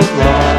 with love.